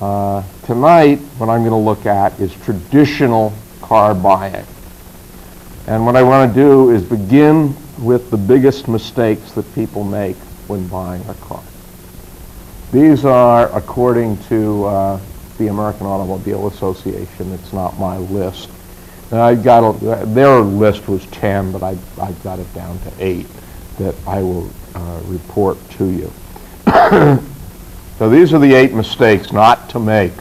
Uh, tonight, what I'm going to look at is traditional car buying. And what I want to do is begin with the biggest mistakes that people make when buying a car. These are according to uh, the American Automobile Association. It's not my list. And I got a, their list was 10, but I, I got it down to 8 that I will uh, report to you. so these are the eight mistakes not to make.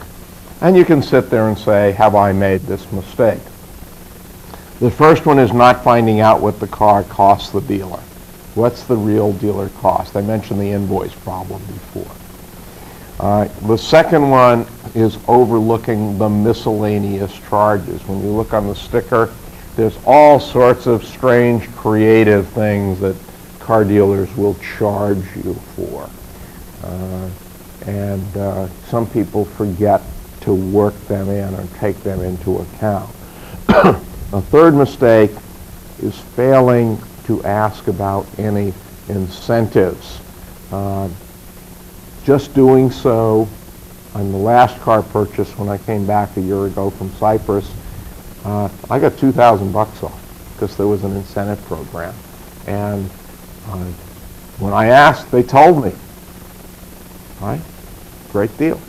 And you can sit there and say, have I made this mistake? The first one is not finding out what the car costs the dealer. What's the real dealer cost? I mentioned the invoice problem before. Uh, the second one is overlooking the miscellaneous charges. When you look on the sticker, there's all sorts of strange creative things that car dealers will charge you for. Uh, and uh, some people forget to work them in or take them into account. A third mistake is failing to ask about any incentives. Uh, just doing so on the last car purchase when I came back a year ago from Cyprus, uh, I got 2,000 bucks off because there was an incentive program. And uh, when I asked, they told me. Right? Great deal.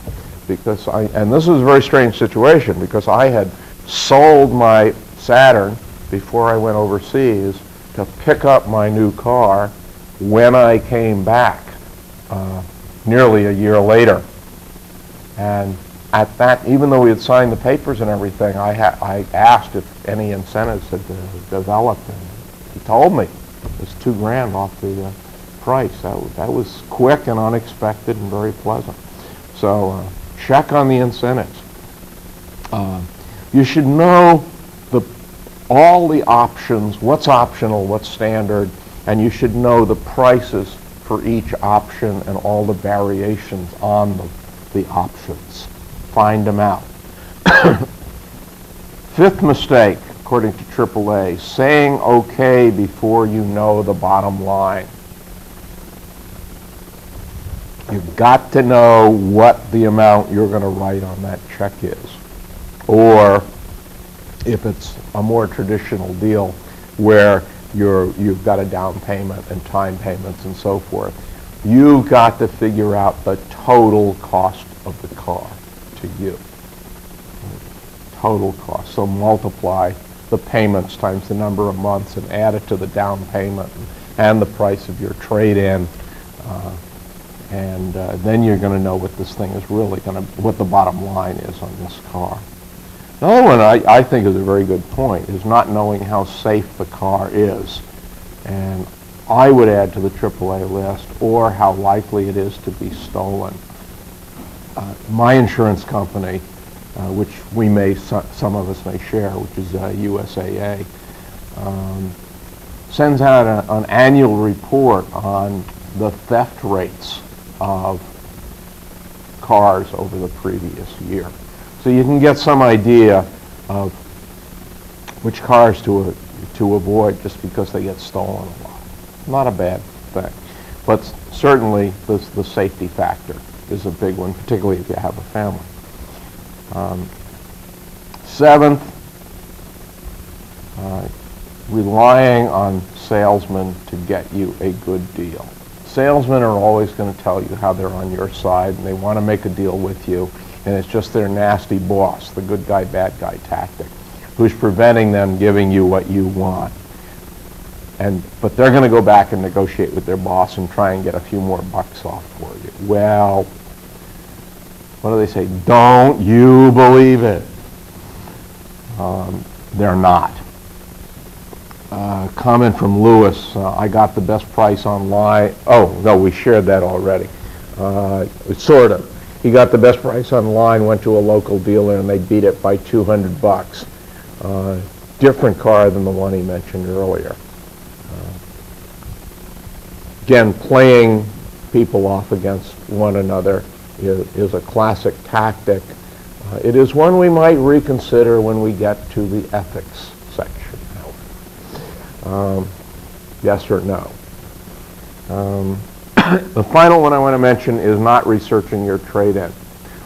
Because I, and this was a very strange situation because I had sold my Saturn before I went overseas to pick up my new car when I came back uh, nearly a year later. And at that, even though we had signed the papers and everything, I, I asked if any incentives had developed, and he told me it was two grand off the uh, price. That, that was quick and unexpected and very pleasant. So uh, check on the incentives. Uh, you should know the, all the options, what's optional, what's standard, and you should know the prices for each option and all the variations on the, the options. Find them out. Fifth mistake, according to AAA, saying okay before you know the bottom line. You've got to know what the amount you're going to write on that check is. Or if it's a more traditional deal where you're, you've got a down payment and time payments and so forth, you've got to figure out the total cost of the car to you. Total cost. So multiply the payments times the number of months and add it to the down payment and the price of your trade-in. Uh, and uh, then you're going to know what this thing is really going to, what the bottom line is on this car. Another one I, I think is a very good point is not knowing how safe the car is. And I would add to the AAA list, or how likely it is to be stolen. Uh, my insurance company, uh, which we may, so, some of us may share, which is uh, USAA, um, sends out a, an annual report on the theft rates of cars over the previous year. So you can get some idea of which cars to, to avoid just because they get stolen a lot. Not a bad thing. But certainly the, the safety factor is a big one, particularly if you have a family. Um, seventh, uh, relying on salesmen to get you a good deal. Salesmen are always going to tell you how they're on your side and they want to make a deal with you and it's just their nasty boss, the good guy, bad guy tactic, who's preventing them giving you what you want. And, but they're going to go back and negotiate with their boss and try and get a few more bucks off for you. Well, what do they say? Don't you believe it? Um, they're not. Uh, comment from Lewis, uh, I got the best price online. Oh, no, we shared that already. Uh, sort of. He got the best price online, went to a local dealer, and they beat it by 200 bucks. Uh, different car than the one he mentioned earlier. Uh, again, playing people off against one another is, is a classic tactic. It is one we might reconsider when we get to the ethics. Um, yes or no? Um, the final one I want to mention is not researching your trade-in.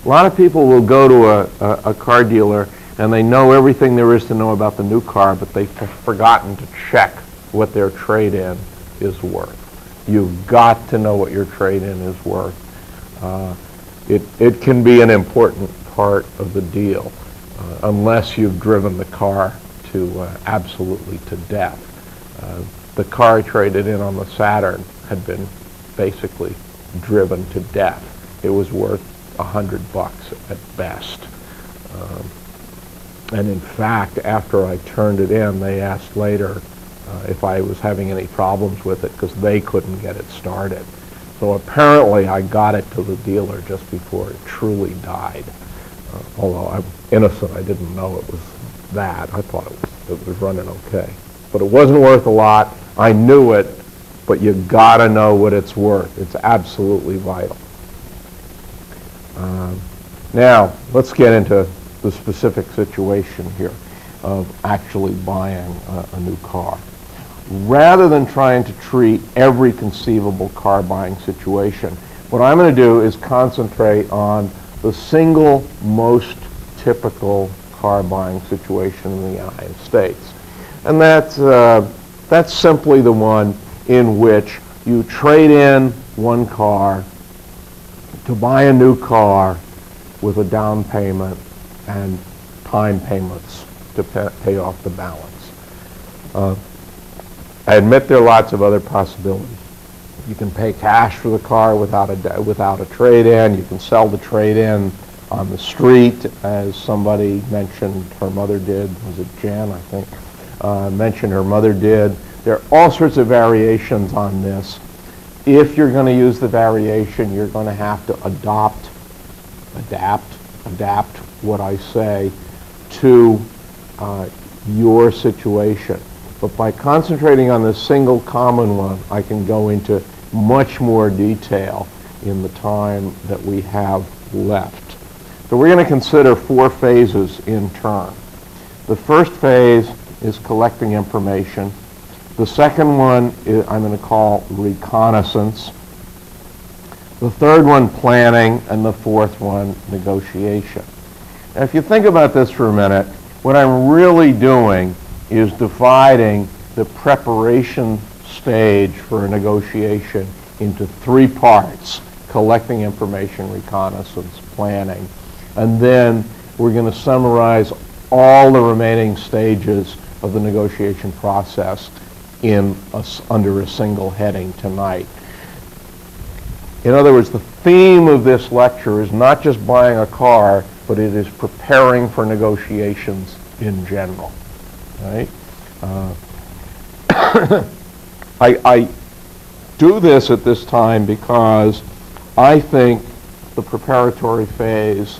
A lot of people will go to a, a, a car dealer and they know everything there is to know about the new car, but they've forgotten to check what their trade-in is worth. You've got to know what your trade-in is worth. Uh, it, it can be an important part of the deal uh, unless you've driven the car to uh, absolutely to death. Uh, the car I traded in on the Saturn had been basically driven to death. It was worth a hundred bucks at best. Um, and in fact, after I turned it in, they asked later uh, if I was having any problems with it because they couldn't get it started. So apparently I got it to the dealer just before it truly died. Uh, although I'm innocent, I didn't know it was that. I thought it was, it was running okay. But it wasn't worth a lot. I knew it, but you gotta know what it's worth. It's absolutely vital. Um, now, let's get into the specific situation here of actually buying a, a new car. Rather than trying to treat every conceivable car buying situation, what I'm going to do is concentrate on the single most typical car buying situation in the United States. And that's, uh, that's simply the one in which you trade in one car to buy a new car with a down payment and time payments to pay, pay off the balance. Uh, I admit there are lots of other possibilities. You can pay cash for the car without a, without a trade-in. You can sell the trade-in on the street, as somebody mentioned her mother did. Was it Jan, I think? Uh, mentioned her mother did. There are all sorts of variations on this. If you're going to use the variation, you're going to have to adopt, adapt, adapt what I say to uh, your situation. But by concentrating on the single common one, I can go into much more detail in the time that we have left. So we're going to consider four phases in turn. The first phase is collecting information. The second one is, I'm going to call reconnaissance. The third one, planning, and the fourth one, negotiation. Now, if you think about this for a minute, what I'm really doing is dividing the preparation stage for a negotiation into three parts, collecting information, reconnaissance, planning, and then we're going to summarize all the remaining stages of the negotiation process in a, under a single heading tonight. In other words, the theme of this lecture is not just buying a car, but it is preparing for negotiations in general. Right? Uh, I, I do this at this time because I think the preparatory phase,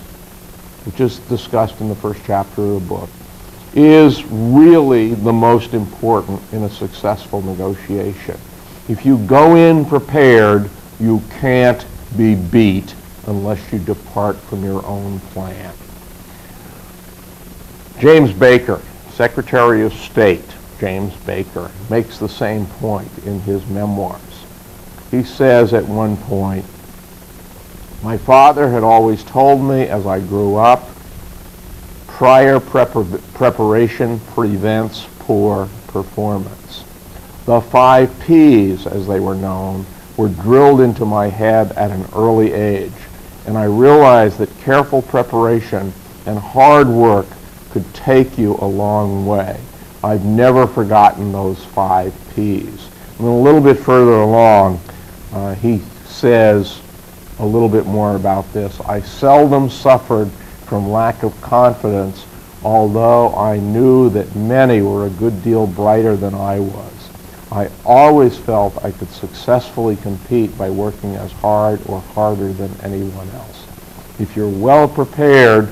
which is discussed in the first chapter of the book, is really the most important in a successful negotiation. If you go in prepared, you can't be beat unless you depart from your own plan. James Baker, Secretary of State, James Baker, makes the same point in his memoirs. He says at one point, my father had always told me as I grew up, prior prepar preparation prevents poor performance. The five P's, as they were known, were drilled into my head at an early age and I realized that careful preparation and hard work could take you a long way. I've never forgotten those five P's. And a little bit further along, uh, he says a little bit more about this. I seldom suffered from lack of confidence, although I knew that many were a good deal brighter than I was. I always felt I could successfully compete by working as hard or harder than anyone else. If you're well prepared,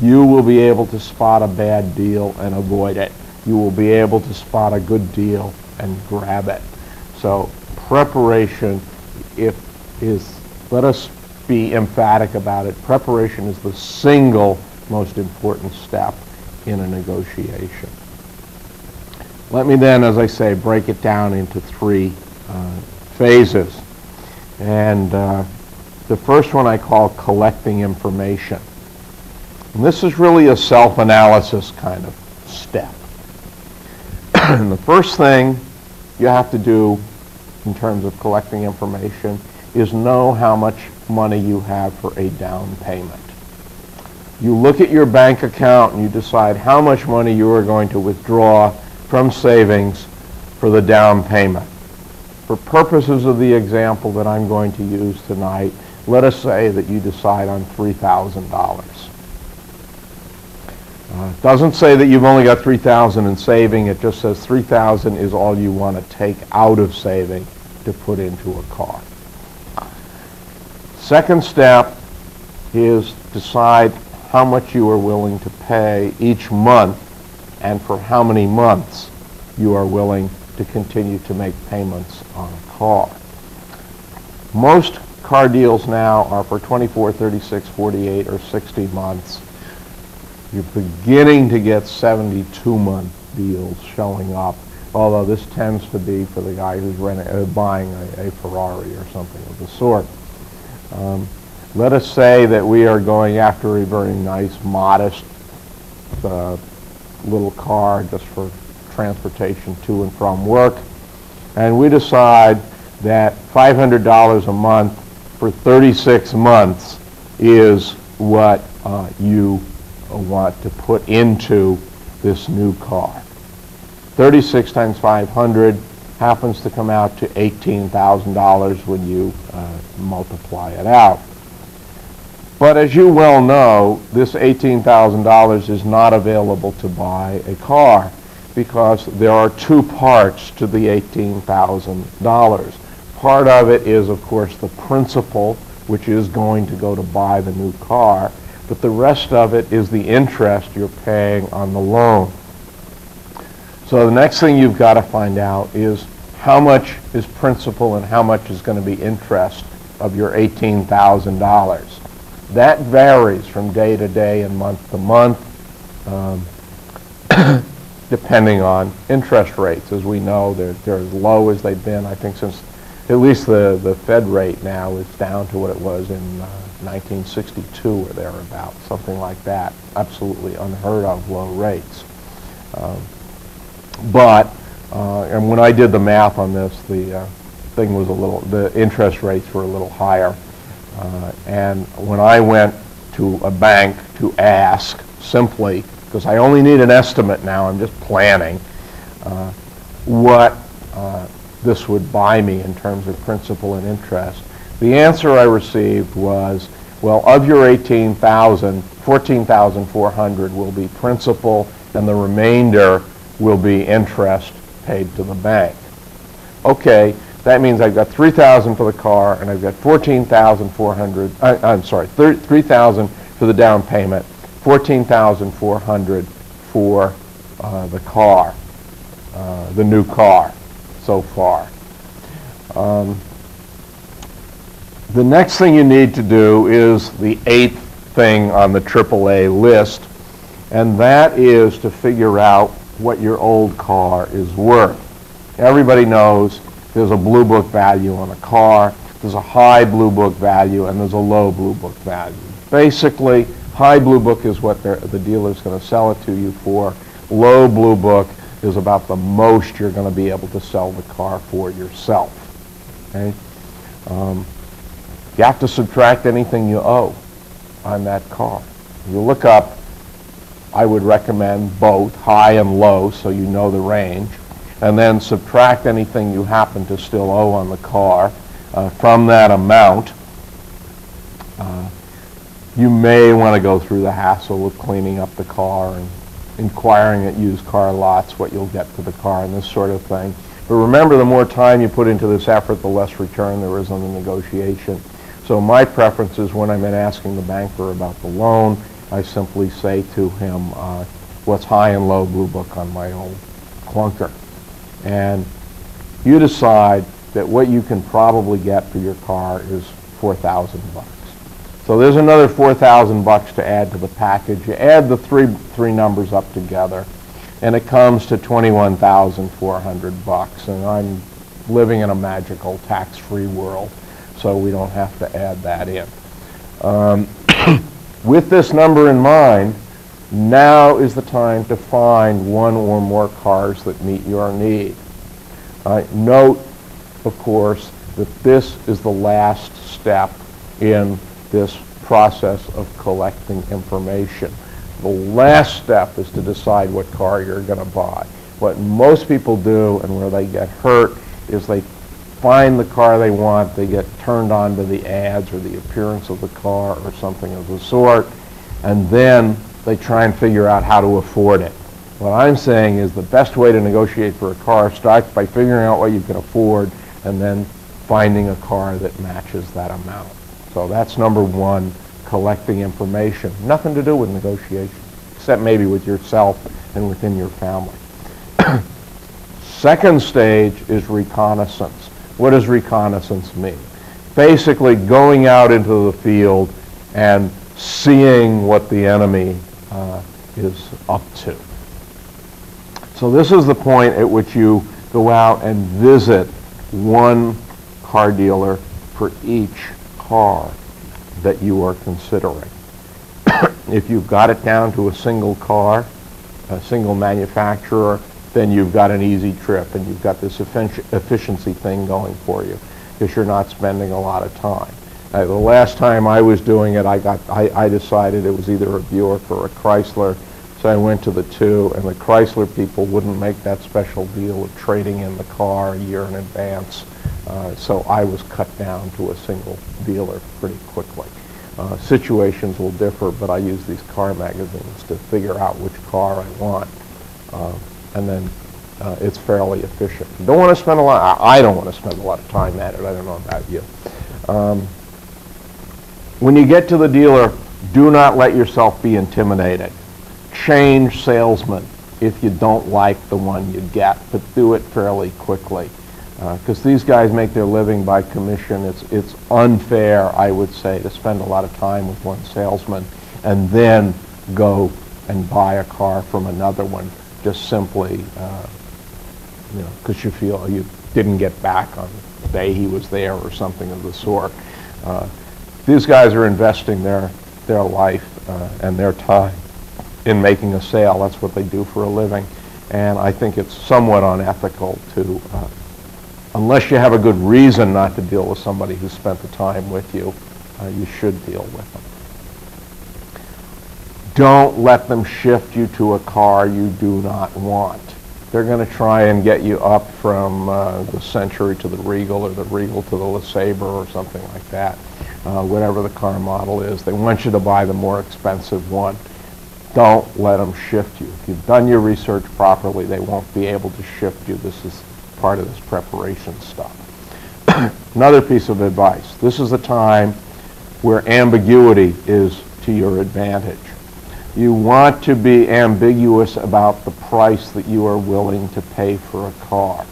you will be able to spot a bad deal and avoid it. You will be able to spot a good deal and grab it. So preparation if is let us be emphatic about it. Preparation is the single most important step in a negotiation. Let me then, as I say, break it down into three uh, phases. And uh, The first one I call collecting information. And this is really a self-analysis kind of step. and the first thing you have to do in terms of collecting information is know how much money you have for a down payment. You look at your bank account and you decide how much money you are going to withdraw from savings for the down payment. For purposes of the example that I'm going to use tonight, let us say that you decide on $3,000. Uh, it doesn't say that you've only got 3,000 in saving. It just says 3,000 is all you want to take out of saving to put into a car. Second step is decide how much you are willing to pay each month and for how many months you are willing to continue to make payments on a car. Most car deals now are for 24, 36, 48, or 60 months. You're beginning to get 72-month deals showing up, although this tends to be for the guy who's renting, uh, buying a, a Ferrari or something of the sort. Um, let us say that we are going after a very nice, modest uh, little car just for transportation to and from work. And we decide that $500 a month for 36 months is what uh, you want to put into this new car. 36 times 500 happens to come out to $18,000 when you uh, multiply it out. But as you well know, this $18,000 is not available to buy a car because there are two parts to the $18,000. Part of it is, of course, the principal, which is going to go to buy the new car, but the rest of it is the interest you're paying on the loan. So the next thing you've got to find out is how much is principal and how much is going to be interest of your $18,000. That varies from day to day and month to month, um, depending on interest rates. As we know, they're, they're as low as they've been, I think, since at least the, the Fed rate now is down to what it was in uh, 1962 or thereabouts, something like that. Absolutely unheard of low rates. Um, but, uh, and when I did the math on this, the uh, thing was a little, the interest rates were a little higher. Uh, and when I went to a bank to ask simply, because I only need an estimate now, I'm just planning, uh, what uh, this would buy me in terms of principal and interest. The answer I received was, well, of your 18,000, 14,400 will be principal and the remainder will be interest paid to the bank. Okay, that means I've got 3,000 for the car and I've got 14,400, uh, I'm sorry, 3,000 for the down payment, 14,400 for uh, the car, uh, the new car so far. Um, the next thing you need to do is the eighth thing on the AAA list, and that is to figure out what your old car is worth. Everybody knows there's a blue book value on a car, there's a high blue book value, and there's a low blue book value. Basically, high blue book is what the dealer's going to sell it to you for. Low blue book is about the most you're going to be able to sell the car for yourself. Okay? Um, you have to subtract anything you owe on that car. You look up, I would recommend both high and low so you know the range, and then subtract anything you happen to still owe on the car uh, from that amount. Uh, you may want to go through the hassle of cleaning up the car and inquiring at used car lots what you'll get for the car and this sort of thing. But remember, the more time you put into this effort, the less return there is on the negotiation. So my preference is when I'm in asking the banker about the loan, I simply say to him, uh, what's high and low blue book on my old clunker? And you decide that what you can probably get for your car is 4000 bucks. So there's another 4000 bucks to add to the package. You add the three, three numbers up together, and it comes to 21,400 bucks. And I'm living in a magical tax-free world. so we don't have to add that in. Um, with this number in mind, now is the time to find one or more cars that meet your need. Uh, note, of course, that this is the last step in this process of collecting information. The last step is to decide what car you're going to buy. What most people do and where they get hurt is they find the car they want, they get turned on to the ads or the appearance of the car or something of the sort, and then they try and figure out how to afford it. What I'm saying is the best way to negotiate for a car starts by figuring out what you can afford and then finding a car that matches that amount. So that's number one, collecting information. Nothing to do with negotiation, except maybe with yourself and within your family. Second stage is reconnaissance. What does reconnaissance mean? Basically going out into the field and seeing what the enemy uh, is up to. So this is the point at which you go out and visit one car dealer for each car that you are considering. if you've got it down to a single car, a single manufacturer, then you've got an easy trip and you've got this efficiency thing going for you because you're not spending a lot of time. Uh, the last time I was doing it, I, got, I, I decided it was either a Buick or a Chrysler, so I went to the two, and the Chrysler people wouldn't make that special deal of trading in the car a year in advance, uh, so I was cut down to a single dealer pretty quickly. Uh, situations will differ, but I use these car magazines to figure out which car I want, uh, and then uh, it's fairly efficient. Don't want to spend a lot. I don't want to spend a lot of time at it. I don't know about you. Um, when you get to the dealer, do not let yourself be intimidated. Change salesman if you don't like the one you get, but do it fairly quickly. Because uh, these guys make their living by commission. It's, it's unfair, I would say, to spend a lot of time with one salesman and then go and buy a car from another one just simply, uh, you know, because you feel you didn't get back on the day he was there or something of the sort. Uh, these guys are investing their, their life uh, and their time in making a sale. That's what they do for a living. And I think it's somewhat unethical to, uh, unless you have a good reason not to deal with somebody who spent the time with you, uh, you should deal with them. Don't let them shift you to a car you do not want. They're going to try and get you up from uh, the Century to the Regal or the Regal to the LeSabre or something like that uh, whatever the car model is. They want you to buy the more expensive one. Don't let them shift you. If you've done your research properly, they won't be able to shift you. This is part of this preparation stuff. Another piece of advice. This is a time where ambiguity is to your advantage. You want to be ambiguous about the price that you are willing to pay for a car.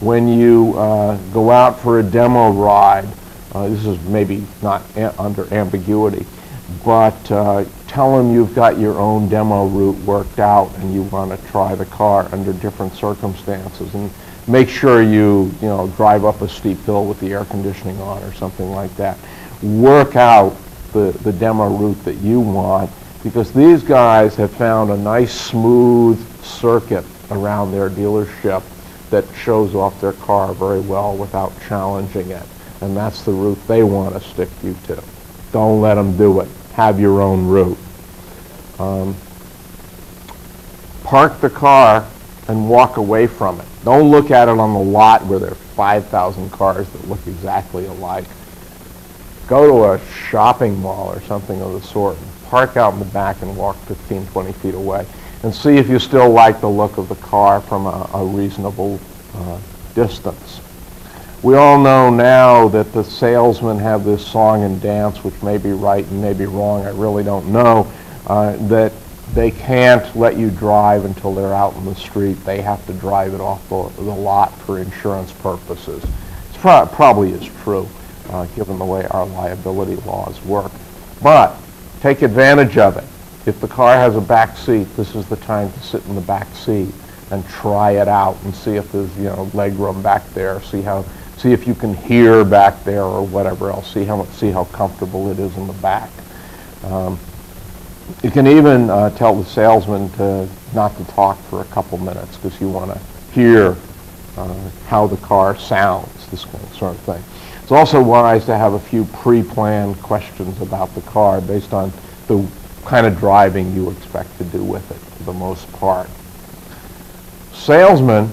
When you uh, go out for a demo ride, uh, this is maybe not under ambiguity, but uh, tell them you've got your own demo route worked out and you want to try the car under different circumstances and make sure you, you know, drive up a steep hill with the air conditioning on or something like that. Work out the, the demo route that you want because these guys have found a nice smooth circuit around their dealership that shows off their car very well without challenging it and that's the route they want to stick you to. Don't let them do it. Have your own route. Um, park the car and walk away from it. Don't look at it on the lot where there are 5,000 cars that look exactly alike. Go to a shopping mall or something of the sort. Park out in the back and walk 15, 20 feet away and see if you still like the look of the car from a, a reasonable uh, distance. We all know now that the salesmen have this song and dance, which may be right and may be wrong, I really don't know, uh, that they can't let you drive until they're out in the street. They have to drive it off the, the lot for insurance purposes. It pro probably is true, uh, given the way our liability laws work. But take advantage of it. If the car has a back seat, this is the time to sit in the back seat and try it out and see if there's you know leg room back there, see how See if you can hear back there or whatever else. See how, see how comfortable it is in the back. Um, you can even uh, tell the salesman to not to talk for a couple minutes because you want to hear uh, how the car sounds, this sort of thing. It's also wise to have a few pre-planned questions about the car based on the kind of driving you expect to do with it for the most part. Salesmen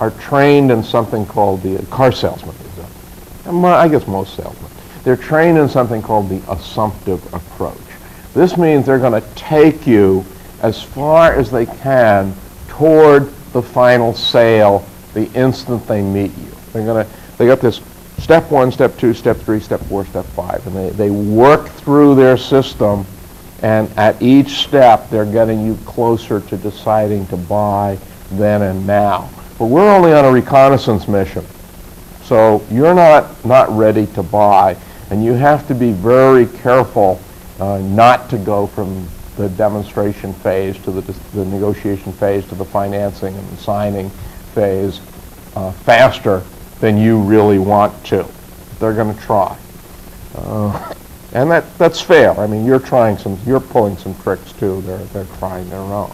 are trained in something called the car salesman. I guess most salesmen. They're trained in something called the assumptive approach. This means they're going to take you as far as they can toward the final sale the instant they meet you. They're going to, they got this step one, step two, step three, step four, step five, and they, they work through their system, and at each step they're getting you closer to deciding to buy then and now. But we're only on a reconnaissance mission, so you're not, not ready to buy, and you have to be very careful uh, not to go from the demonstration phase to the, the negotiation phase to the financing and signing phase uh, faster than you really want to. They're going to try. Uh, and that, that's fair. I mean, you're trying some, you're pulling some tricks too. They're, they're trying their own.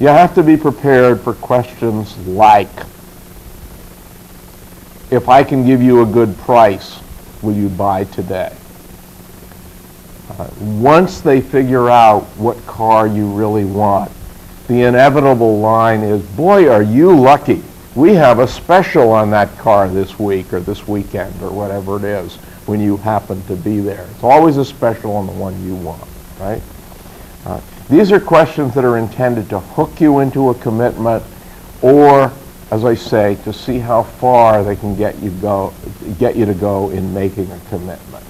You have to be prepared for questions like, if I can give you a good price, will you buy today? Uh, once they figure out what car you really want, the inevitable line is, boy, are you lucky. We have a special on that car this week or this weekend or whatever it is when you happen to be there. It's always a special on the one you want, right? Uh, these are questions that are intended to hook you into a commitment or, as I say, to see how far they can get you, go, get you to go in making a commitment.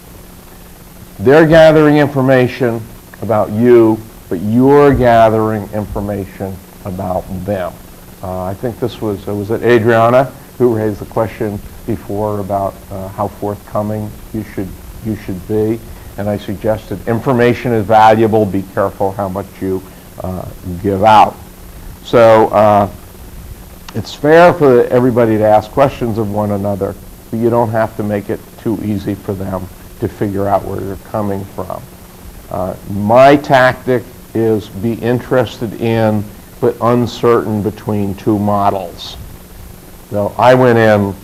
They're gathering information about you, but you're gathering information about them. Uh, I think this was, uh, was it Adriana who raised the question before about uh, how forthcoming you should, you should be. And I suggested information is valuable, be careful how much you uh, give out. So uh, it's fair for everybody to ask questions of one another, but you don't have to make it too easy for them to figure out where you're coming from. Uh, my tactic is be interested in but uncertain between two models. Now, I went in,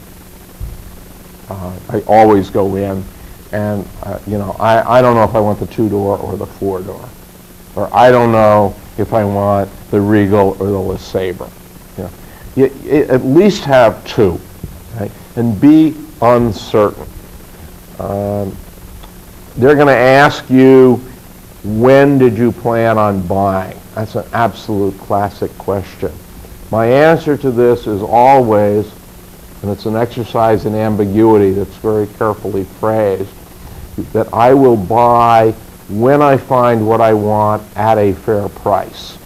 uh, I always go in, and uh, you know, I, I don't know if I want the two-door or the four-door. Or I don't know if I want the Regal or the LeSabre. You, know, you, you at least have two, and be uncertain. Um, they're going to ask you, when did you plan on buying? That's an absolute classic question. My answer to this is always, and it's an exercise in ambiguity that's very carefully phrased, that I will buy when I find what I want at a fair price.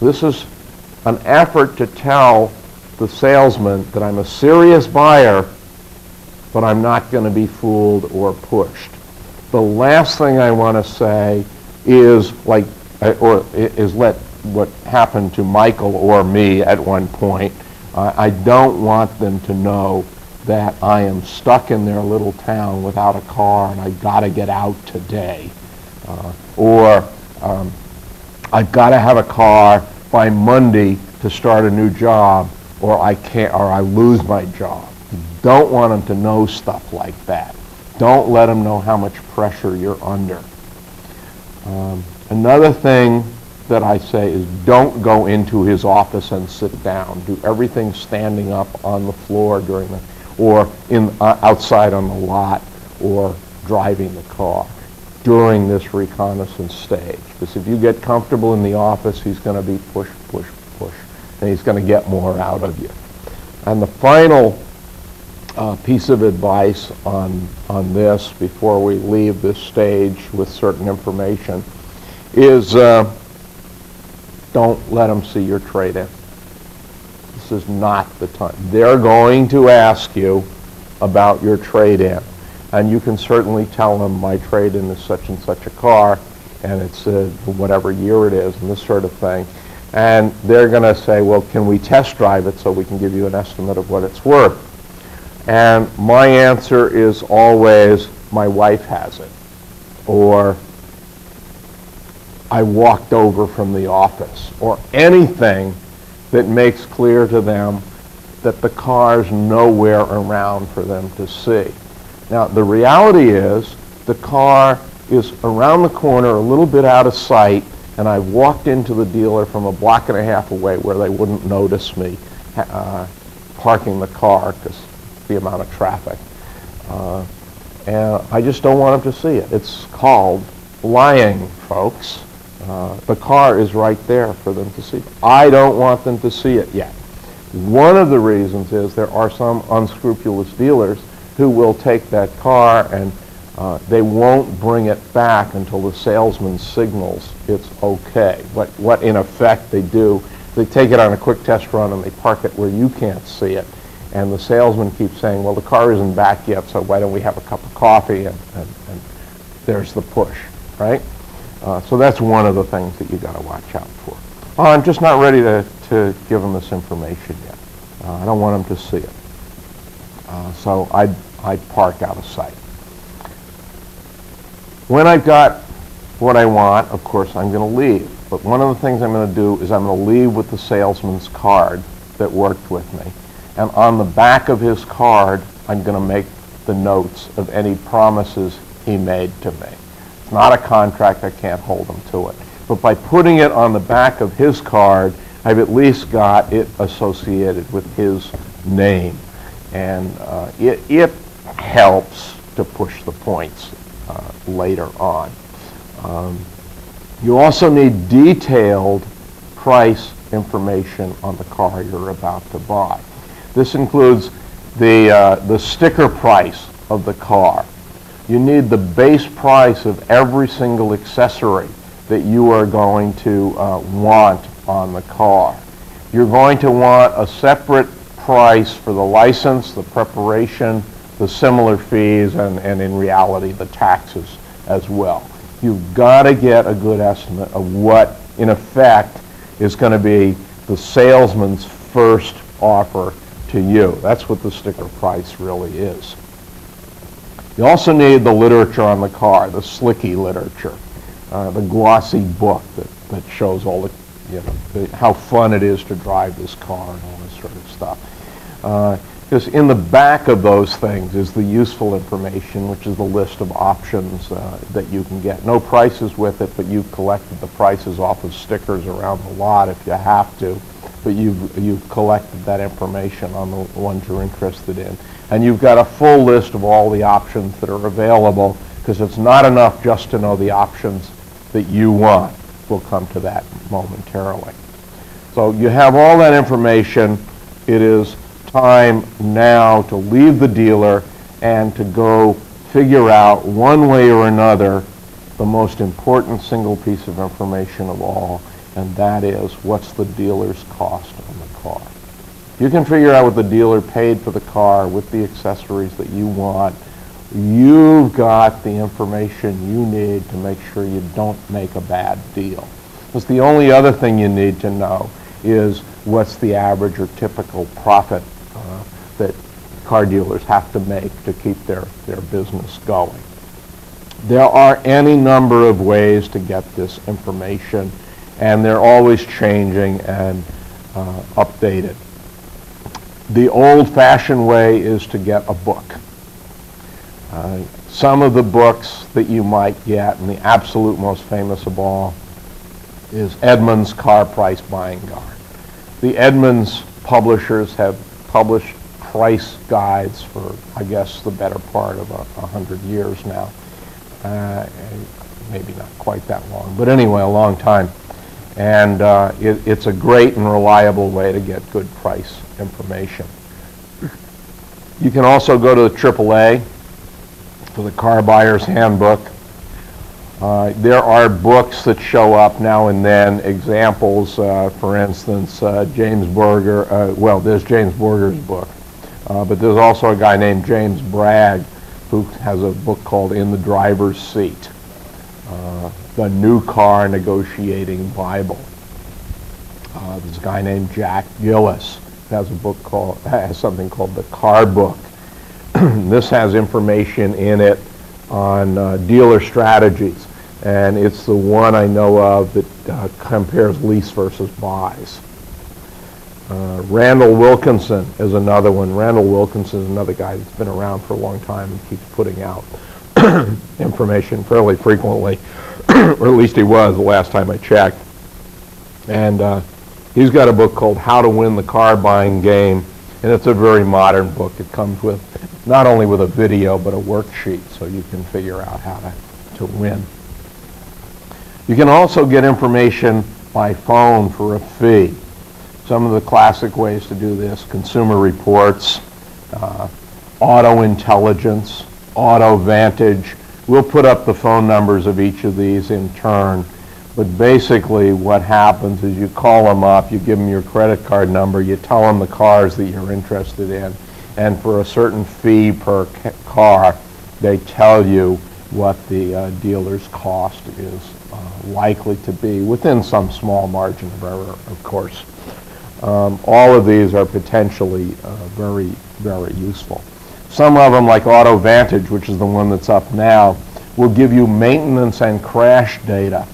This is an effort to tell the salesman that I'm a serious buyer, but I'm not going to be fooled or pushed the last thing I want to say is like, or is let what happened to Michael or me at one point. Uh, I don't want them to know that I am stuck in their little town without a car and I've got to get out today. Uh, or um, I've got to have a car by Monday to start a new job or I can't or I lose my job. Don't want them to know stuff like that. Don't let them know how much pressure you're under. Um, another thing that I say is don't go into his office and sit down. Do everything standing up on the floor during the, or in, uh, outside on the lot, or driving the car during this reconnaissance stage. Because if you get comfortable in the office, he's going to be push, push, push, and he's going to get more out of you. And the final uh, piece of advice on, on this before we leave this stage with certain information is uh, don't let them see your trade-in. This is not the time. They're going to ask you about your trade-in. And you can certainly tell them my trade-in is such and such a car, and it's uh, whatever year it is, and this sort of thing. And they're going to say, well, can we test drive it so we can give you an estimate of what it's worth? And my answer is always, my wife has it. Or, I walked over from the office. Or anything that makes clear to them that the car's nowhere around for them to see. Now, the reality is the car is around the corner, a little bit out of sight, and I walked into the dealer from a block and a half away where they wouldn't notice me uh, parking the car because the amount of traffic. Uh, and I just don't want them to see it. It's called lying, folks. Uh, the car is right there for them to see. I don't want them to see it yet. One of the reasons is there are some unscrupulous dealers who will take that car and uh, they won't bring it back until the salesman signals it's okay. But what in effect they do, they take it on a quick test run and they park it where you can't see it. And the salesman keeps saying, well, the car isn't back yet, so why don't we have a cup of coffee? And, and, and there's the push, right? Uh, so that's one of the things that you got to watch out for. Oh, I'm just not ready to, to give them this information yet. Uh, I don't want them to see it. Uh, so I'd, I'd park out of sight. When I've got what I want, of course, I'm going to leave. But one of the things I'm going to do is I'm going to leave with the salesman's card that worked with me. And on the back of his card, I'm going to make the notes of any promises he made to me. Not a contract. I can't hold him to it. But by putting it on the back of his card, I've at least got it associated with his name. And uh, it, it helps to push the points uh, later on. Um, you also need detailed price information on the car you're about to buy. This includes the, uh, the sticker price of the car. You need the base price of every single accessory that you are going to uh, want on the car. You're going to want a separate price for the license, the preparation, the similar fees, and, and in reality, the taxes as well. You've got to get a good estimate of what, in effect, is going to be the salesman's first offer to you. That's what the sticker price really is. You also need the literature on the car, the slicky literature, uh, the glossy book that, that shows all the, you know, the, how fun it is to drive this car and all this sort of stuff. Uh, because in the back of those things is the useful information, which is the list of options uh, that you can get. No prices with it, but you've collected the prices off of stickers around the lot if you have to. But you've, you've collected that information on the ones you're interested in. And you've got a full list of all the options that are available, because it's not enough just to know the options that you want. We'll come to that momentarily. So you have all that information. It is time now to leave the dealer and to go figure out one way or another the most important single piece of information of all, and that is what's the dealer's cost on the car. You can figure out what the dealer paid for the car with the accessories that you want. You've got the information you need to make sure you don't make a bad deal. Because the only other thing you need to know is what's the average or typical profit uh, that car dealers have to make to keep their, their business going. There are any number of ways to get this information, and they're always changing and uh, updated. The old-fashioned way is to get a book. Uh, some of the books that you might get, and the absolute most famous of all, is Edmunds Car Price Buying Guide. The Edmunds publishers have published price guides for, I guess, the better part of a, a hundred years now. Uh, maybe not quite that long, but anyway, a long time. And uh, it, it's a great and reliable way to get good price information. You can also go to the AAA for the Car Buyer's Handbook. Uh, there are books that show up now and then, examples, uh, for instance, uh, James Borger, uh, well, there's James Borger's book, uh, but there's also a guy named James Bragg who has a book called In the Driver's Seat, The New Car Negotiating Bible. there's a guy named Jack Gillis has a book called, has something called The Car Book. this has information in it on uh, dealer strategies, and it's the one I know of that uh, compares lease versus buys. Uh, Randall Wilkinson is another one. Randall Wilkinson is another guy that's been around for a long time and keeps putting out information fairly frequently, or at least he was the last time I checked. And uh, he's got a book called How to Win the Car Buying Game, and it's a very modern book. It comes with not only with a video, but a worksheet so you can figure out how to, to win. You can also get information by phone for a fee. Some of the classic ways to do this, consumer reports, uh, auto intelligence, auto vantage. We'll put up the phone numbers of each of these in turn. But basically what happens is you call them up, you give them your credit card number, you tell them the cars that you're interested in, and for a certain fee per car, they tell you what the uh, dealer's cost is uh, likely to be, within some small margin of error, of course. Um, all of these are potentially uh, very, very useful. Some of them, like Auto Vantage, which is the one that's up now, will give you maintenance and crash data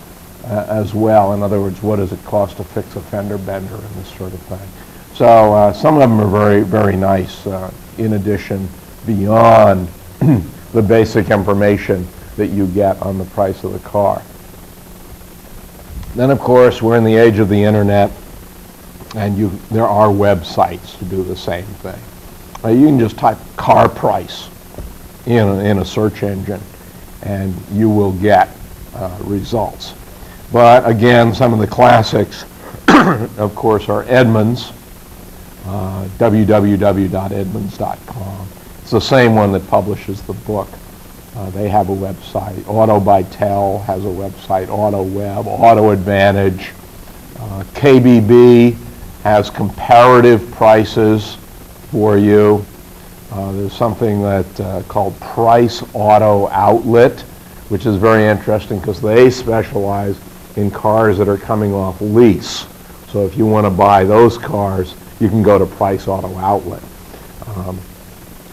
uh, as well. In other words, what does it cost to fix a fender bender and this sort of thing. So uh, some of them are very, very nice uh, in addition beyond the basic information that you get on the price of the car. Then, of course, we're in the age of the internet, and you, there are websites to do the same thing. Uh, you can just type car price in a, in a search engine, and you will get uh, results. But again, some of the classics, of course, are Edmunds, uh, www.edmunds.com. It's the same one that publishes the book. Uh, they have a website. Auto by Bytel has a website. Auto Web, Auto Advantage. Uh, KBB has comparative prices for you. Uh, there's something that uh, called Price Auto Outlet, which is very interesting because they specialize in cars that are coming off lease. So if you want to buy those cars, you can go to Price Auto Outlet. Um,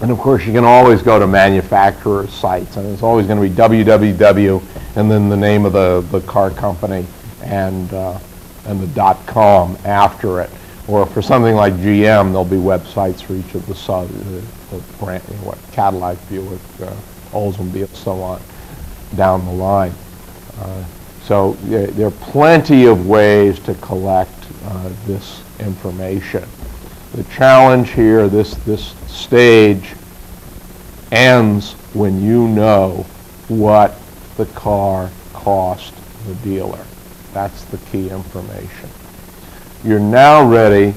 and of course, you can always go to manufacturer sites, and it's always going to be www and then the name of the, the car company and, uh, and the com after it. Or for something like GM, there'll be websites for each of the, sub, the, the brand, you know, what Cadillac, Buick, uh, Oldsmobile, so on, down the line. Uh, so there, there, are plenty of ways to collect uh, this information. The challenge here, this, this stage, ends when you know what the car cost the dealer. That's the key information. You're now ready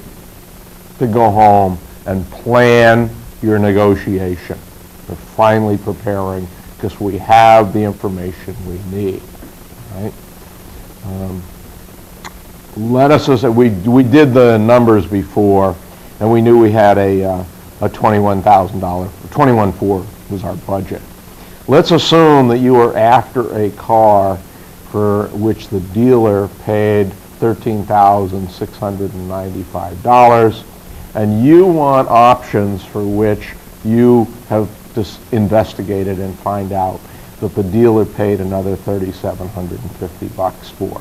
to go home and plan your negotiation. We're finally preparing because we have the information we need. Right? Um, let us, say we, we did the numbers before, and we knew we had a, uh, a $21,000, 21.4 was our budget. Let's assume that you are after a car for which the dealer paid $13,695, and you want options for which you have investigated and find out that the dealer paid another 3,750 bucks for.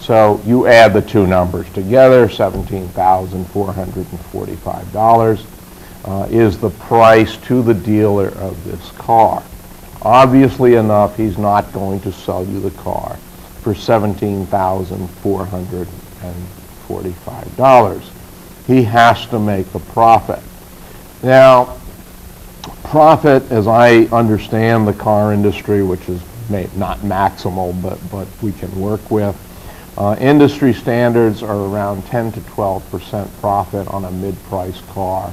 So you add the two numbers together, $17,445 uh, is the price to the dealer of this car. Obviously enough, he's not going to sell you the car for $17,445. He has to make a profit. Now, profit, as I understand the car industry, which is not maximal, but, but we can work with, uh, industry standards are around 10 to 12 percent profit on a mid-price car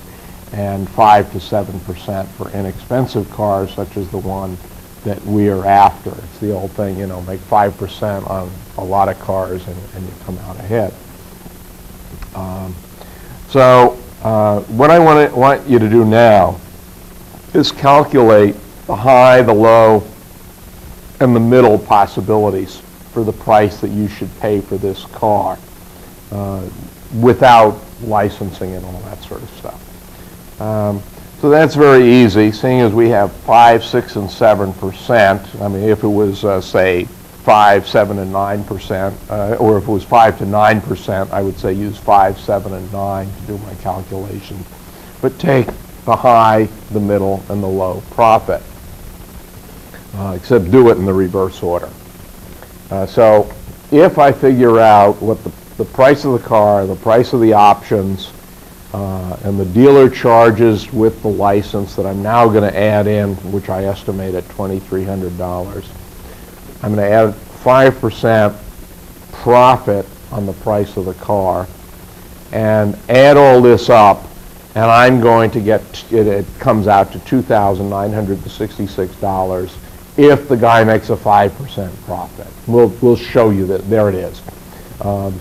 and 5 to 7 percent for inexpensive cars such as the one that we are after. It's the old thing, you know, make 5 percent on a lot of cars and, and you come out ahead. Um, so uh, what I want, to, want you to do now is calculate the high, the low, and the middle possibilities for the price that you should pay for this car uh, without licensing and all that sort of stuff. Um, So that's very easy, seeing as we have 5, 6, and 7 percent. I mean, if it was, uh, say, 5, 7, and 9 percent, uh, or if it was 5 to 9 percent, I would say use 5, 7, and 9 to do my calculation. But take the high, the middle, and the low profit, uh, except do it in the reverse order. Uh, so if I figure out what the, the price of the car, the price of the options, uh, and the dealer charges with the license that I'm now going to add in, which I estimate at $2,300. I'm going to add 5% profit on the price of the car and add all this up and I'm going to get, it, it comes out to $2,966 if the guy makes a 5% profit. We'll, we'll show you that. There it is. Um,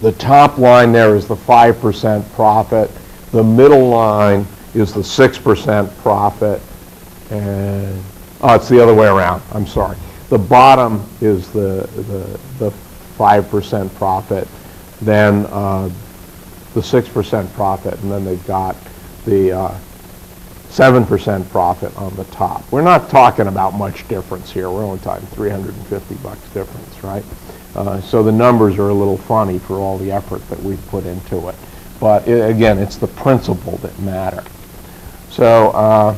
the top line there is the 5% profit. The middle line is the 6% profit. And, oh, it's the other way around. I'm sorry. The bottom is the, the, the 5% profit. Then uh, the 6% profit, and then they've got the uh, 7% profit on the top. We're not talking about much difference here. We're only talking 350 bucks difference, right? Uh, so the numbers are a little funny for all the effort that we've put into it. But it, again, it's the principle that matter. So uh,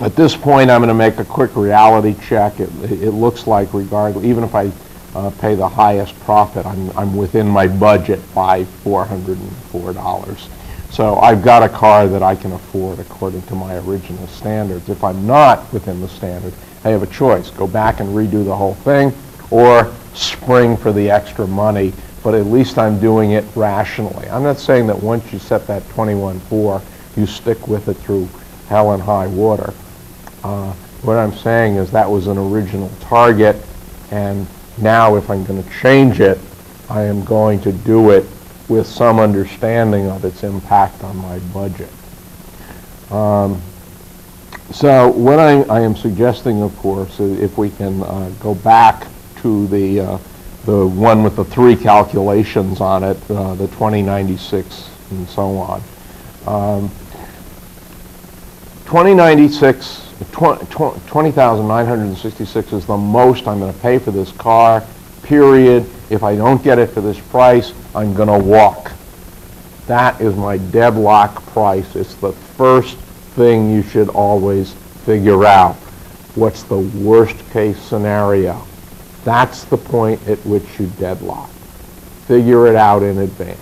at this point, I'm going to make a quick reality check. It, it looks like regardless, even if I uh, pay the highest profit, I'm, I'm within my budget by $404. So I've got a car that I can afford according to my original standards. If I'm not within the standard, I have a choice. Go back and redo the whole thing or spring for the extra money, but at least I'm doing it rationally. I'm not saying that once you set that 21.4, you stick with it through hell and high water. Uh, what I'm saying is that was an original target, and now if I'm going to change it, I am going to do it with some understanding of its impact on my budget. Um, so what I, I, am suggesting, of course, is if we can uh, go back to the, uh, the one with the three calculations on it, uh, the 2096 and so on. Um, 2096, 20,966 is the most I'm going to pay for this car, period. If I don't get it for this price, I'm going to walk. That is my deadlock price. It's the first thing you should always figure out. What's the worst case scenario? That's the point at which you deadlock. Figure it out in advance.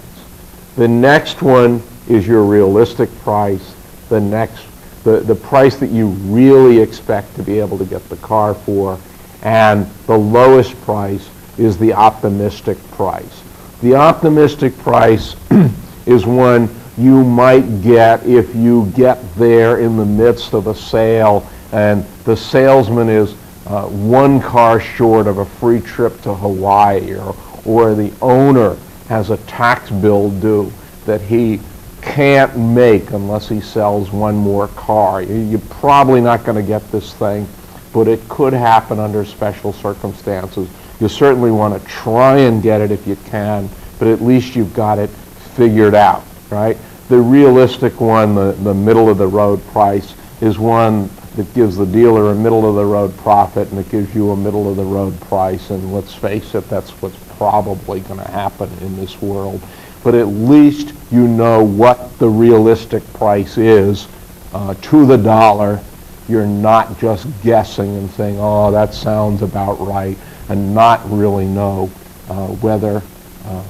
The next one is your realistic price. The next, the, the price that you really expect to be able to get the car for. And the lowest price is the optimistic price. The optimistic price is one you might get if you get there in the midst of a sale and the salesman is uh, one car short of a free trip to Hawaii or, or the owner has a tax bill due that he can't make unless he sells one more car. You're probably not going to get this thing, but it could happen under special circumstances. You certainly want to try and get it if you can, but at least you've got it figured out, right? The realistic one, the, the middle of the road price, is one that gives the dealer a middle of the road profit and it gives you a middle of the road price. And let's face it, that's what's probably going to happen in this world. But at least you know what the realistic price is uh, to the dollar. You're not just guessing and saying, oh, that sounds about right, and not really know uh, whether uh,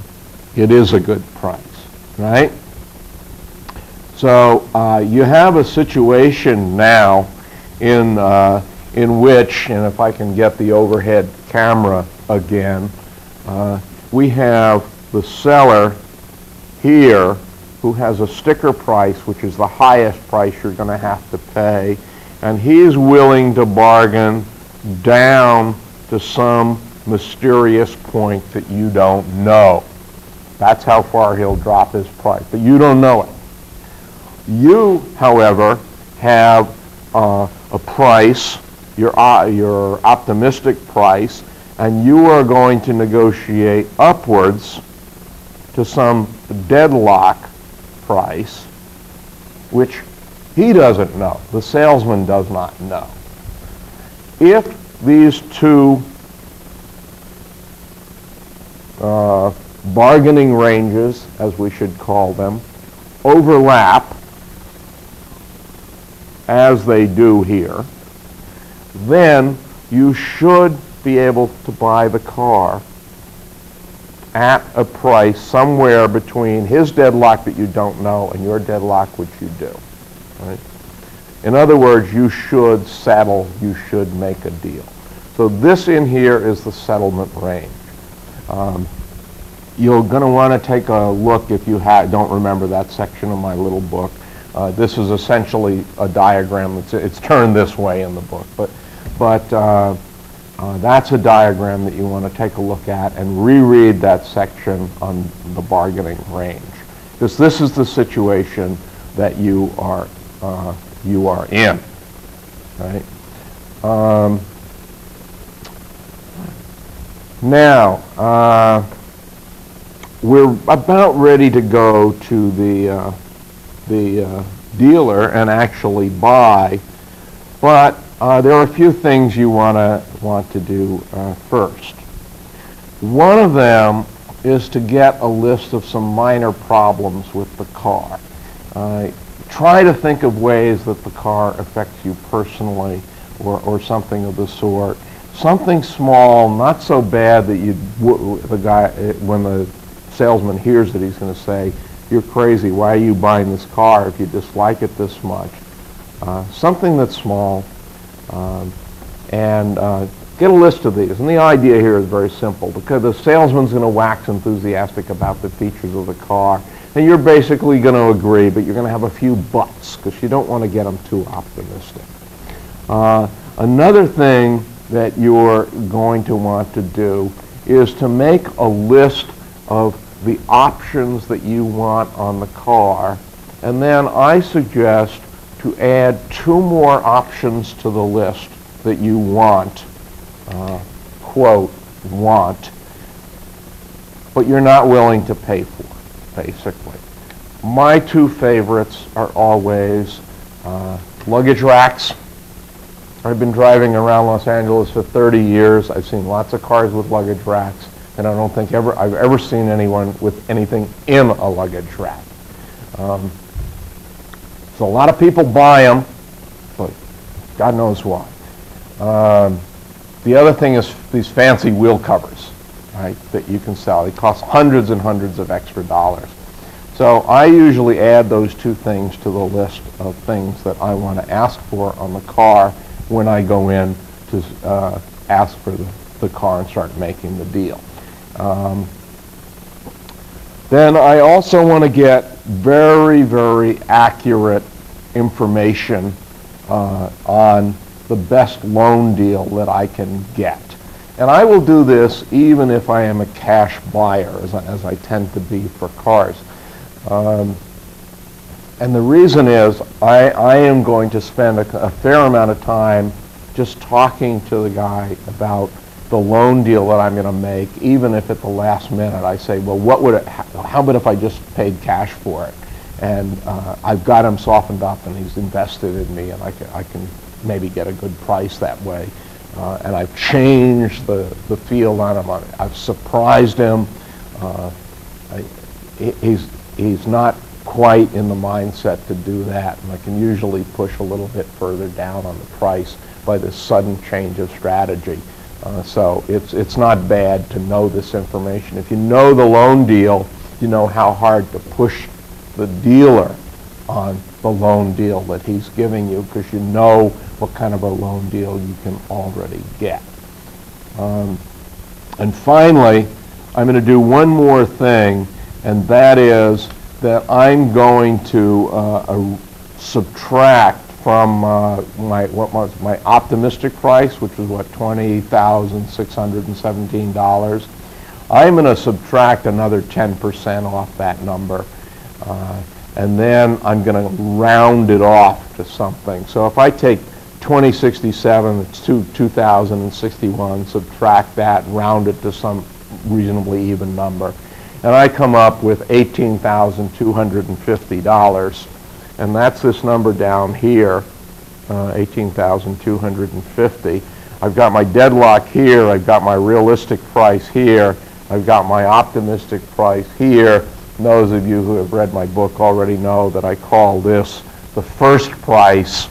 it is a good price, right? So uh, you have a situation now in, uh, in which, and if I can get the overhead camera again, uh, we have the seller here who has a sticker price, which is the highest price you're going to have to pay, and he's willing to bargain down to some mysterious point that you don't know. That's how far he'll drop his price, but you don't know it. You, however, have uh, a price, your, uh, your optimistic price, and you are going to negotiate upwards to some deadlock price, which He doesn't know. The salesman does not know. If these two uh, bargaining ranges, as we should call them, overlap as they do here, then you should be able to buy the car at a price somewhere between his deadlock that you don't know and your deadlock which you do. Right? In other words, you should settle, you should make a deal. So this in here is the settlement range. Um, you're going to want to take a look if you don't remember that section of my little book. Uh, this is essentially a diagram. It's, it's, turned this way in the book, but, but uh, uh, that's a diagram that you want to take a look at and reread that section on the bargaining range. Because this is the situation that you are, uh, you are in. Right? Um, now, uh, we're about ready to go to the, uh, the uh, dealer and actually buy, but uh, there are a few things you wanna, want to do uh, first. One of them is to get a list of some minor problems with the car. Uh, try to think of ways that the car affects you personally or, or something of the sort. Something small, not so bad that you the guy uh, when the salesman hears it, he's going to say, "You're crazy. Why are you buying this car if you dislike it this much?" Uh, something that's small, um, and uh, get a list of these. And the idea here is very simple because the salesman's going to wax enthusiastic about the features of the car. And you're basically going to agree, but you're going to have a few buts because you don't want to get them too optimistic. Uh, another thing that you're going to want to do is to make a list of the options that you want on the car. And then I suggest to add two more options to the list that you want, uh, quote, want, but you're not willing to pay for, basically. My two favorites are always uh, luggage racks. I've been driving around Los Angeles for 30 years. I've seen lots of cars with luggage racks, and I don't think ever I've ever seen anyone with anything in a luggage rack. Um, so a lot of people buy them, but God knows why. Um, the other thing is these fancy wheel covers, right, that you can sell. They cost hundreds and hundreds of extra dollars. So I usually add those two things to the list of things that I want to ask for on the car when I go in to uh, ask for the, the car and start making the deal. Um, then I also want to get very, very accurate information uh, on the best loan deal that I can get. And I will do this even if I am a cash buyer, as I, as I tend to be for cars. Um, and the reason is I, I am going to spend a, a, fair amount of time just talking to the guy about the loan deal that I'm going to make, even if at the last minute I say, well, what would it, how about if I just paid cash for it? and uh, I've got him softened up and he's invested in me and I can, I can maybe get a good price that way. Uh, and I've changed the, the field on him. I've surprised him. Uh, I, he's, he's not quite in the mindset to do that. And I can usually push a little bit further down on the price by this sudden change of strategy. Uh, so it's, it's not bad to know this information. If you know the loan deal, you know how hard to push the dealer on the loan deal that he's giving you because you know what kind of a loan deal you can already get. Um, and finally, I'm going to do one more thing, and that is that I'm going to uh, subtract from uh, my what was my optimistic price, which was what twenty thousand six hundred and seventeen dollars. I'm going to subtract another 10% off that number uh, and then I'm going to round it off to something. So if I take 2067, it's 2061, subtract that, round it to some reasonably even number, and I come up with $18,250. And that's this number down here, uh, 18,250. I've got my deadlock here, I've got my realistic price here, I've got my optimistic price here. Those of you who have read my book already know that I call this the first price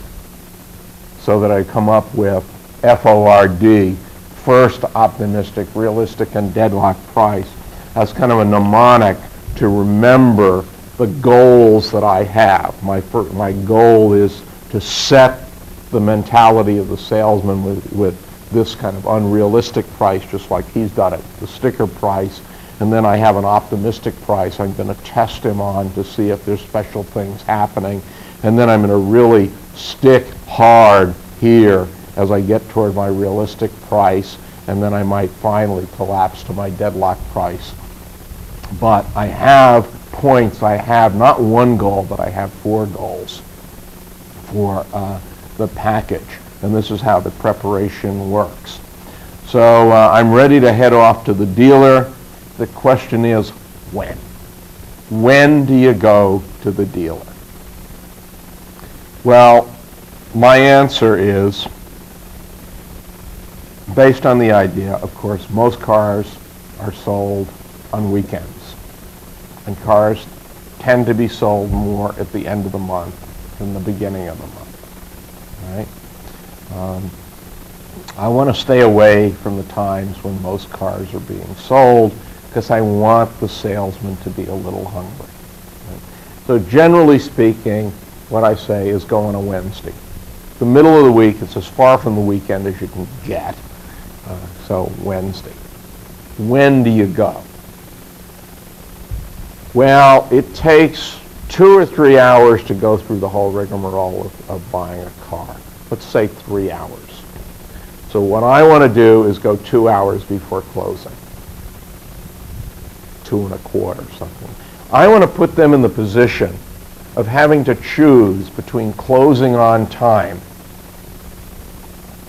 so that I come up with FORD, first optimistic, realistic, and deadlock price as kind of a mnemonic to remember the goals that I have. My, my goal is to set the mentality of the salesman with, with this kind of unrealistic price, just like he's done it, the sticker price, and then I have an optimistic price I'm going to test him on to see if there's special things happening, and then I'm going to really stick hard here as I get toward my realistic price, and then I might finally collapse to my deadlock price. But I have points, I have not one goal, but I have four goals for uh, the package. And this is how the preparation works. So uh, I'm ready to head off to the dealer. The question is, when? When do you go to the dealer? Well, my answer is based on the idea, of course, most cars are sold on weekends. And cars tend to be sold more at the end of the month than the beginning of the month. Right? Um, I want to stay away from the times when most cars are being sold because I want the salesman to be a little hungry. Right? So generally speaking, what I say is go on a Wednesday. The middle of the week, it's as far from the weekend as you can get. Uh, so Wednesday. When do you go? Well, it takes two or three hours to go through the whole rigmarole of, of buying a car. Let's say three hours. So what I want to do is go two hours before closing. Two and a quarter, something. I want to put them in the position of having to choose between closing on time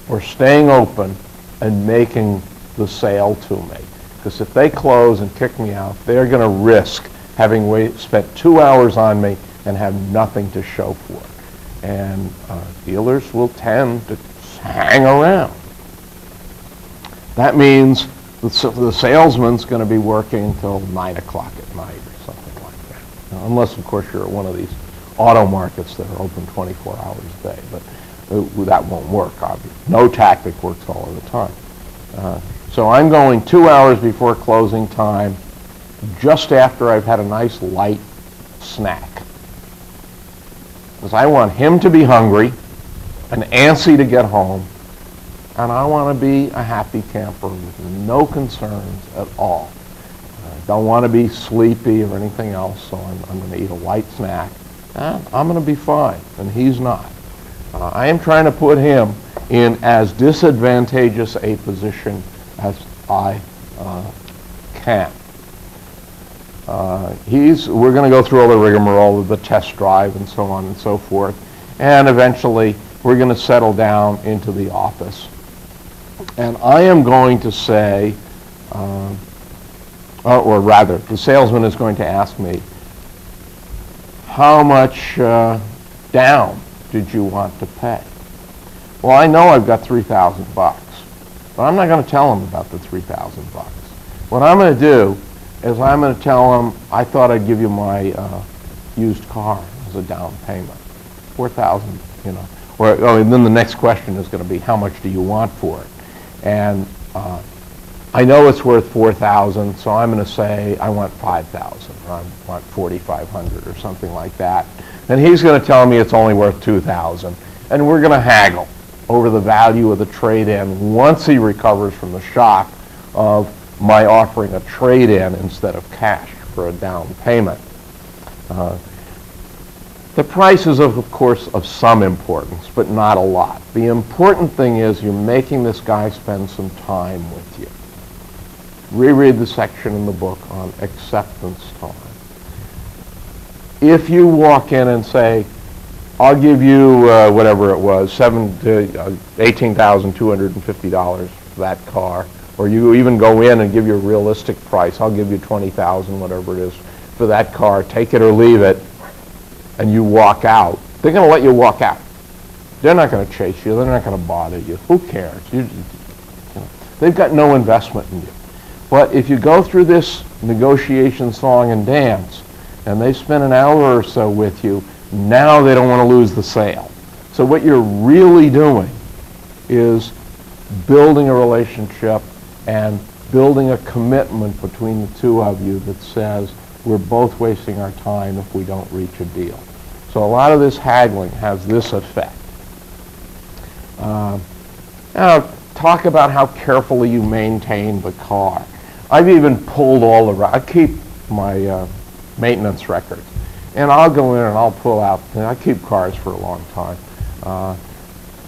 or staying open and making the sale to me. Because if they close and kick me out, they're going to risk having spent two hours on me and have nothing to show for it. And uh, dealers will tend to hang around. That means the, the salesman's going to be working until 9 o'clock at night or something like that. Now, unless, of course, you're at one of these auto markets that are open 24 hours a day. But uh, that won't work, obviously. No tactic works all of the time. Uh, so I'm going two hours before closing time, just after I've had a nice light snack. Because I want him to be hungry and antsy to get home, and I want to be a happy camper with no concerns at all. I don't want to be sleepy or anything else, so I'm, I'm going to eat a light snack. And I'm going to be fine, and he's not. Uh, I am trying to put him in as disadvantageous a position as I uh, can. Uh, he's, we're going to go through all the rigmarole of the test drive and so on and so forth. And eventually, we're going to settle down into the office. And I am going to say, uh, or rather, the salesman is going to ask me, how much uh, down did you want to pay? Well, I know I've got 3,000 bucks, but I'm not going to tell him about the 3,000 bucks. What I'm going to do is I'm going to tell them I thought I'd give you my uh, used car as a down payment, 4,000, you know. Or, oh, and then the next question is going to be how much do you want for it? And uh, I know it's worth 4,000, so I'm going to say I want 5,000 or I want 4,500 or something like that and he's going to tell me it's only worth 2000 and we're going to haggle over the value of the trade-in once he recovers from the shock of my offering a trade-in instead of cash for a down payment. Uh, the price is, of, of course, of some importance, but not a lot. The important thing is you're making this guy spend some time with you. Reread the section in the book on acceptance time if you walk in and say, I'll give you uh, whatever it was, seven to uh, eighteen thousand two hundred and fifty dollars for that car, or you even go in and give you a realistic price, I'll give you twenty thousand, whatever it is, for that car. Take it or leave it. and you walk out, they're going to let you walk out. They're not going to chase you. They're not going to bother you. Who cares? You, you know, they've got no investment in you. But if you go through this negotiation song and dance, and they spend an hour or so with you, now they don't want to lose the sale. So what you're really doing is building a relationship and building a commitment between the two of you that says we're both wasting our time if we don't reach a deal. So a lot of this haggling has this effect. Uh, now, talk about how carefully you maintain the car. I've even pulled all the, I keep my uh, maintenance records. And I'll go in and I'll pull out, and I keep cars for a long time. Uh,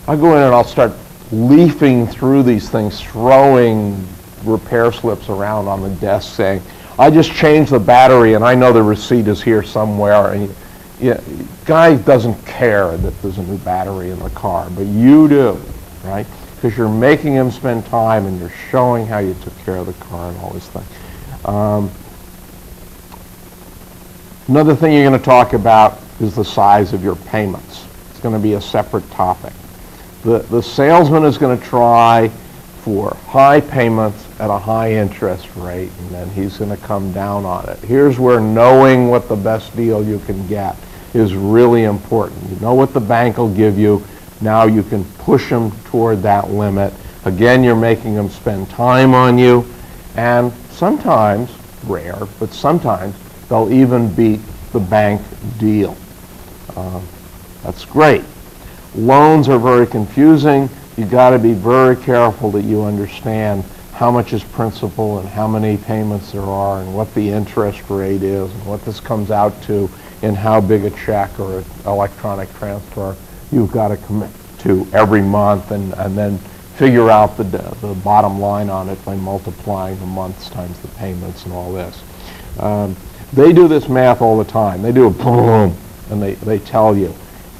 I'll go in and I'll start leafing through these things, throwing repair slips around on the desk saying, I just changed the battery and I know the receipt is here somewhere. And yeah, guy doesn't care that there's a new battery in the car, but you do, right? Because you're making him spend time and you're showing how you took care of the car and all this thing. Um, another thing you're going to talk about is the size of your payments. It's going to be a separate topic. The, the salesman is going to try for high payments at a high interest rate, and then he's going to come down on it. Here's where knowing what the best deal you can get is really important. You know what the bank will give you. Now you can push them toward that limit. Again, you're making them spend time on you, and sometimes, rare, but sometimes they'll even beat the bank deal. Uh, that's great. Loans are very confusing You've got to be very careful that you understand how much is principal and how many payments there are and what the interest rate is and what this comes out to and how big a check or an electronic transfer you've got to commit to every month and, and then figure out the, the bottom line on it by multiplying the months times the payments and all this. Um, they do this math all the time. They do a boom and they, they tell you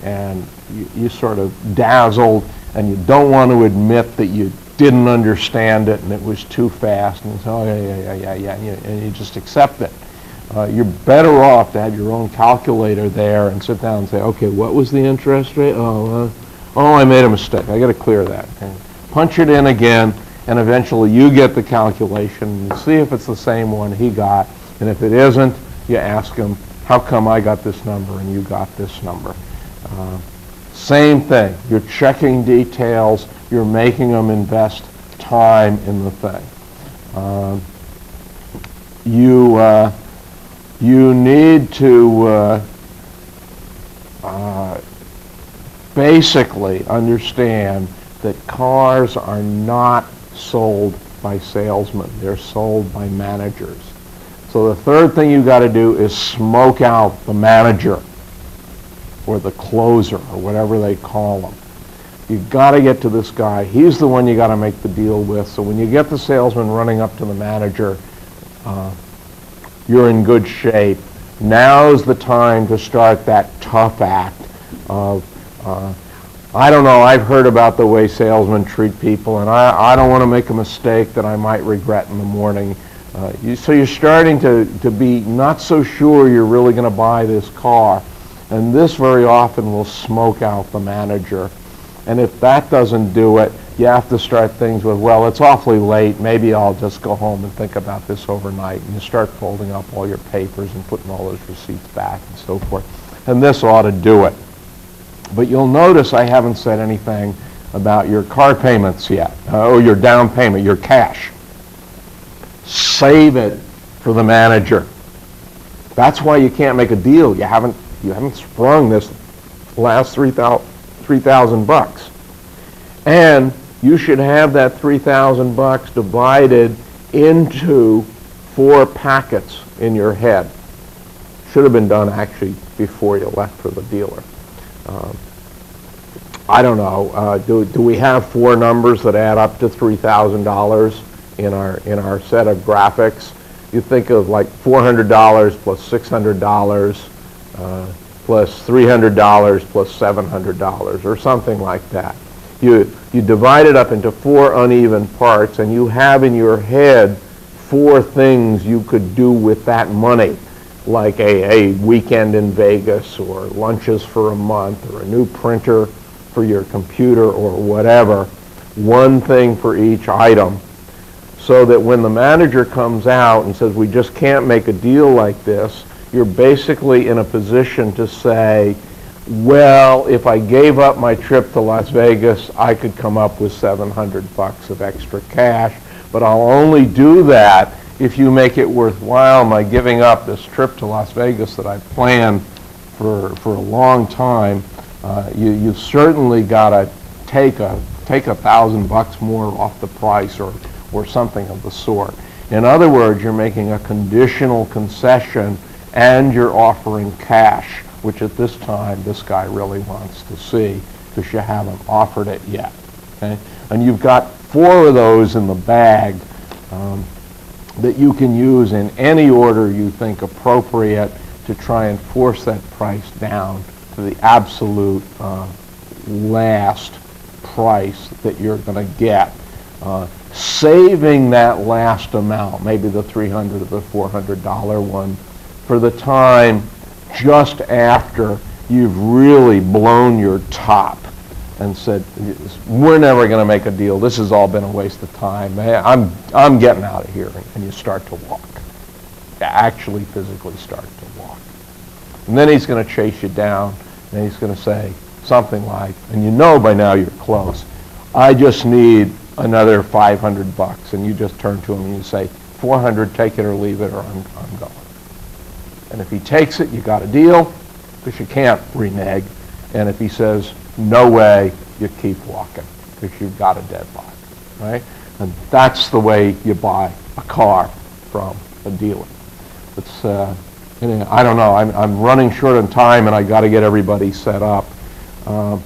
and you, you sort of dazzled and you don't want to admit that you didn't understand it and it was too fast, and you oh, yeah, yeah, yeah, yeah, yeah, and you, and you just accept it. Uh, you're better off to have your own calculator there and sit down and say, okay, what was the interest rate? Oh, uh, oh, I made a mistake. I got to clear that. Okay. Punch it in again, and eventually you get the calculation and see if it's the same one he got. And if it isn't, you ask him, how come I got this number and you got this number? Same thing. You're checking details. You're making them invest time in the thing. Uh, you, uh, you need to uh, uh, basically understand that cars are not sold by salesmen. They're sold by managers. So the third thing you got to do is smoke out the manager or the closer or whatever they call them. You've got to get to this guy. He's the one you got to make the deal with. So when you get the salesman running up to the manager, uh, you're in good shape. Now's the time to start that tough act of, uh, I don't know, I've heard about the way salesmen treat people, and I, I don't want to make a mistake that I might regret in the morning. Uh, you, so you're starting to, to be not so sure you're really going to buy this car. And this very often will smoke out the manager. And if that doesn't do it, you have to start things with, well, it's awfully late. Maybe I'll just go home and think about this overnight. And you start folding up all your papers and putting all those receipts back and so forth. And this ought to do it. But you'll notice I haven't said anything about your car payments yet, uh, or your down payment, your cash. Save it for the manager. That's why you can't make a deal. You haven't you haven't sprung this last 3,000 bucks. And you should have that 3,000 bucks divided into four packets in your head. Should have been done actually before you left for the dealer. Um, I don't know. Uh, do, do we have four numbers that add up to $3,000 in our, in our set of graphics? You think of like $400 plus $600 uh, plus $300 plus $700 or something like that. You, you divide it up into four uneven parts and you have in your head four things you could do with that money. like a, a weekend in Vegas or lunches for a month or a new printer for your computer or whatever, one thing for each item, so that when the manager comes out and says, we just can't make a deal like this, you're basically in a position to say, well, if I gave up my trip to Las Vegas, I could come up with 700 bucks of extra cash, but I'll only do that if you make it worthwhile my giving up this trip to Las Vegas that I've planned for, for a long time. Uh, you, you've certainly got to take a, take a thousand bucks more off the price or, or something of the sort. In other words, you're making a conditional concession and you're offering cash, which at this time this guy really wants to see because you haven't offered it yet. Okay? And you've got four of those in the bag um, that you can use in any order you think appropriate to try and force that price down to the absolute uh, last price that you're going to get. Uh, saving that last amount, maybe the 300 or the $400 one, for the time just after you've really blown your top and said, we're never going to make a deal. This has all been a waste of time. I'm, I'm getting out of here. And you start to walk. You actually physically start to walk. And then he's going to chase you down. And he's going to say something like, and you know by now you're close, I just need another 500 bucks. And you just turn to him and you say, 400, take it or leave it, or I'm, I'm going. And if he takes it, you got a deal, because you can't renege. And if he says, no way, you keep walking, because you've got a deadline, right? And that's the way you buy a car from a dealer. It's, uh, I don't know, I'm, I'm running short on time, and I got to get everybody set up. Um,